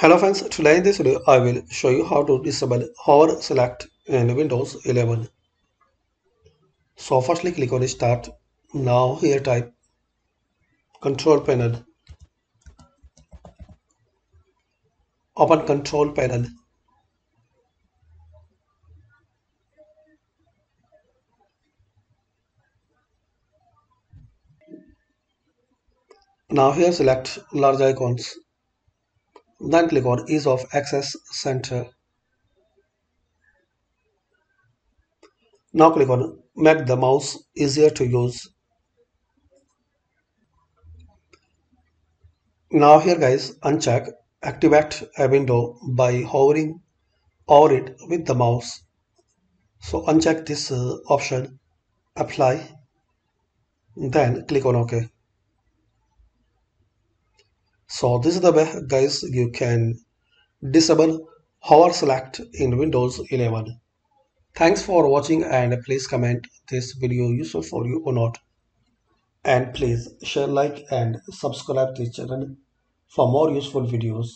Hello friends, today in this video I will show you how to disable hover select in Windows 11. So firstly click on start. Now here type control panel. Open control panel. Now here select large icons. Then click on ease of access center. Now click on make the mouse easier to use. Now here guys uncheck activate a window by hovering over it with the mouse. So uncheck this uh, option apply then click on OK. So this is the way guys you can disable hover select in Windows 11. Thanks for watching and please comment this video useful for you or not. And please share like and subscribe to the channel for more useful videos.